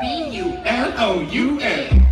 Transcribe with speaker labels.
Speaker 1: B U N O U N.